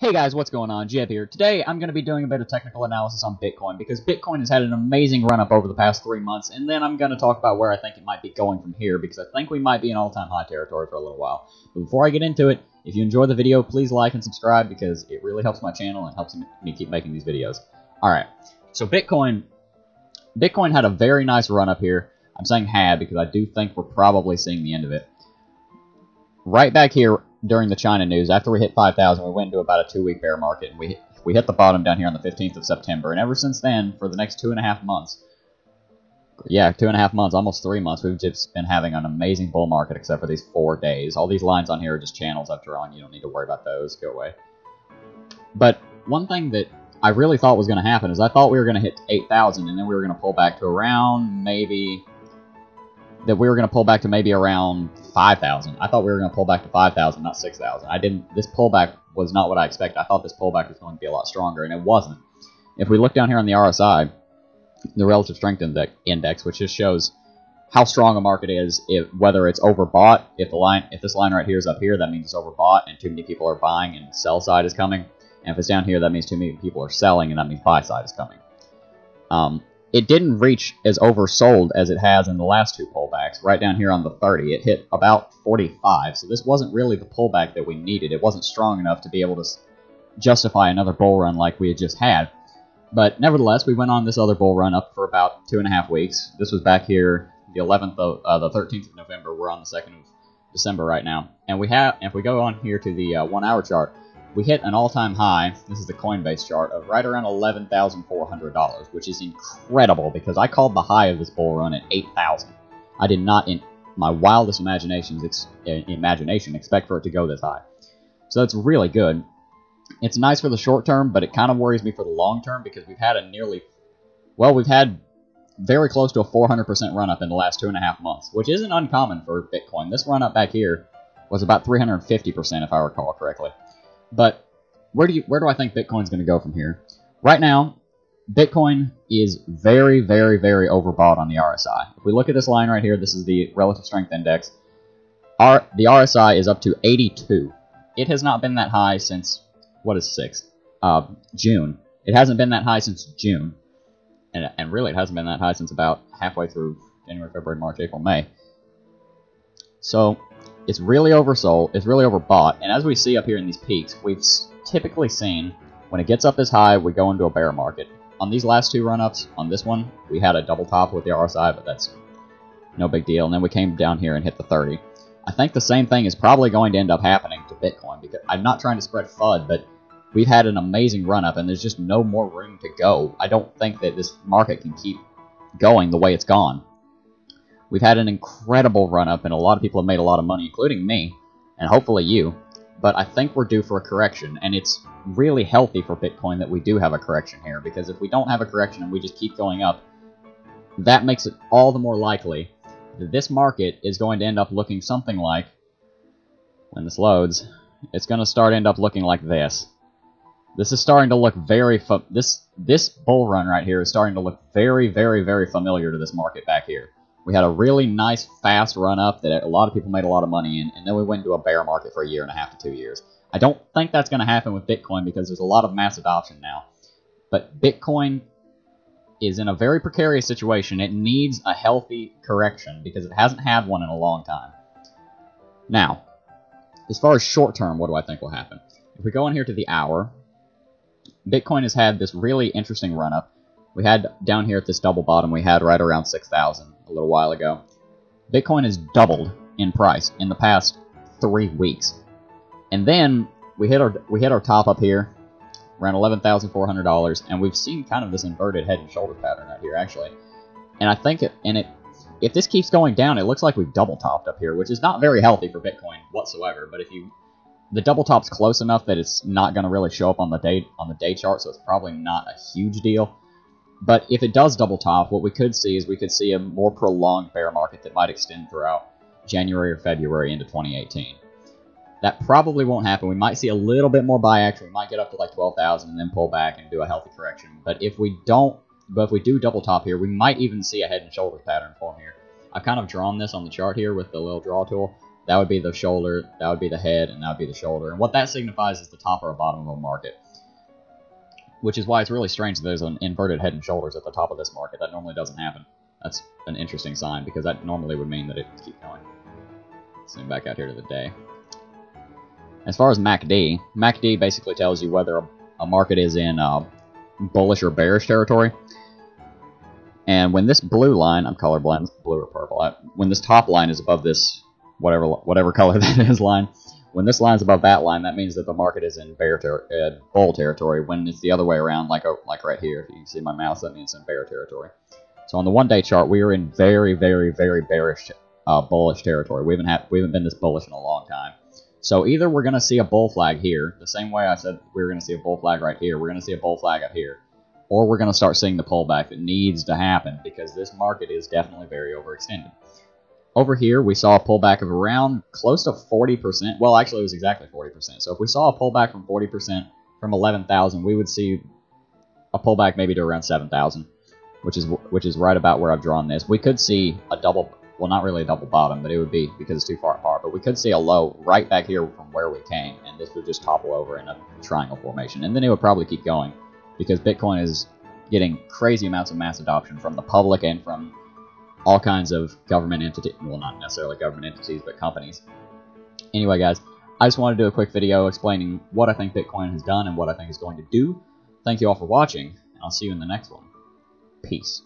Hey guys, what's going on? Jebb here. Today I'm going to be doing a bit of technical analysis on Bitcoin because Bitcoin has had an amazing run up over the past three months, and then I'm going to talk about where I think it might be going from here because I think we might be in all time high territory for a little while. But before I get into it, if you enjoy the video, please like and subscribe because it really helps my channel and helps me keep making these videos. Alright, so Bitcoin, Bitcoin had a very nice run up here. I'm saying had because I do think we're probably seeing the end of it. Right back here, during the China news, after we hit 5,000, we went into about a two-week bear market, and we we hit the bottom down here on the 15th of September. And ever since then, for the next two and a half months, yeah, two and a half months, almost three months, we've just been having an amazing bull market, except for these four days. All these lines on here are just channels I've drawn. You don't need to worry about those. Go away. But one thing that I really thought was going to happen is I thought we were going to hit 8,000, and then we were going to pull back to around maybe that we were going to pull back to maybe around 5,000. I thought we were going to pull back to 5,000, not 6,000. I didn't. This pullback was not what I expected. I thought this pullback was going to be a lot stronger, and it wasn't. If we look down here on the RSI, the relative strength index, which just shows how strong a market is, if whether it's overbought. If the line, if this line right here is up here, that means it's overbought, and too many people are buying, and sell side is coming. And if it's down here, that means too many people are selling, and that means buy side is coming. Um, it didn't reach as oversold as it has in the last two pullbacks. Right down here on the 30, it hit about 45. So this wasn't really the pullback that we needed. It wasn't strong enough to be able to justify another bull run like we had just had. But nevertheless, we went on this other bull run up for about two and a half weeks. This was back here the 11th of uh, the 13th of November. We're on the 2nd of December right now, and we have if we go on here to the uh, one hour chart, we hit an all-time high, this is the Coinbase chart, of right around $11,400, which is incredible because I called the high of this bull run at 8,000. I did not, in my wildest imaginations, ex eh, imagination, expect for it to go this high. So that's really good. It's nice for the short term, but it kind of worries me for the long term because we've had a nearly, well, we've had very close to a 400% run up in the last two and a half months, which isn't uncommon for Bitcoin. This run up back here was about 350% if I recall correctly. But where do you where do I think Bitcoin's going to go from here? Right now, Bitcoin is very, very, very overbought on the RSI. If we look at this line right here, this is the relative strength index. Our, the RSI is up to 82. It has not been that high since, what is 6? Uh, June. It hasn't been that high since June. And, and really, it hasn't been that high since about halfway through January, February, March, April, May. So, it's really oversold, it's really overbought, and as we see up here in these peaks, we've typically seen when it gets up this high, we go into a bear market. On these last two run-ups, on this one, we had a double top with the RSI, but that's no big deal. And then we came down here and hit the 30. I think the same thing is probably going to end up happening to Bitcoin because I'm not trying to spread FUD, but we've had an amazing run-up and there's just no more room to go. I don't think that this market can keep going the way it's gone. We've had an incredible run up, and a lot of people have made a lot of money, including me, and hopefully you. But I think we're due for a correction, and it's really healthy for Bitcoin that we do have a correction here, because if we don't have a correction and we just keep going up, that makes it all the more likely that this market is going to end up looking something like, when this loads, it's going to start end up looking like this. This is starting to look very, this this bull run right here is starting to look very, very, very familiar to this market back here. We had a really nice, fast run up that a lot of people made a lot of money in, and then we went into a bear market for a year and a half to two years. I don't think that's going to happen with Bitcoin because there's a lot of mass adoption now. But Bitcoin is in a very precarious situation. It needs a healthy correction because it hasn't had one in a long time. Now, as far as short term, what do I think will happen? If we go in here to the hour, Bitcoin has had this really interesting run up. We had down here at this double bottom, we had right around 6,000 a little while ago. Bitcoin has doubled in price in the past three weeks. And then we hit our we hit our top up here, around eleven thousand four hundred dollars, and we've seen kind of this inverted head and shoulder pattern right here actually. And I think it and it if this keeps going down, it looks like we've double topped up here, which is not very healthy for Bitcoin whatsoever. But if you the double top's close enough that it's not going to really show up on the day on the day chart, so it's probably not a huge deal. But if it does double top, what we could see is we could see a more prolonged bear market that might extend throughout January or February into 2018. That probably won't happen. We might see a little bit more buy action. We might get up to like 12,000 and then pull back and do a healthy correction. But if we don't, but if we do double top here, we might even see a head and shoulders pattern form here. I've kind of drawn this on the chart here with the little draw tool. that would be the shoulder, that would be the head, and that would be the shoulder. And what that signifies is the top or bottom of a market. Which is why it's really strange that there's an inverted head and shoulders at the top of this market. That normally doesn't happen. That's an interesting sign, because that normally would mean that it would keep going. Zoom back out here to the day. As far as MACD, MACD basically tells you whether a, market is in uh, bullish or bearish territory. And when this blue line, I'm colorblind, blue or purple, I, when this top line is above this whatever whatever color that is line, when this line's above that line, that means that the market is in bear ter uh, bull territory. When it's the other way around, like uh, like right here, if you can see my mouse, that means it's in bear territory. So on the one-day chart, we are in very, very, very bearish, uh, bullish territory. We haven't had we haven't been this bullish in a long time. So either we're going to see a bull flag here, the same way I said we were going to see a bull flag right here. We're going to see a bull flag up here or we're going to start seeing the pullback that needs to happen because this market is definitely very overextended. Over here, we saw a pullback of around close to 40%. Well, actually, it was exactly 40%. So if we saw a pullback from 40% from 11,000, we would see a pullback maybe to around 7,000, which is which is right about where I've drawn this. We could see a double, well, not really a double bottom, but it would be because it's too far apart. But we could see a low right back here from where we came, and this would just topple over in a triangle formation, and then it would probably keep going because Bitcoin is getting crazy amounts of mass adoption from the public and from all kinds of government entities. Well, not necessarily government entities, but companies. Anyway, guys, I just want to do a quick video explaining what I think Bitcoin has done and what I think is going to do. Thank you all for watching, and I'll see you in the next one. Peace.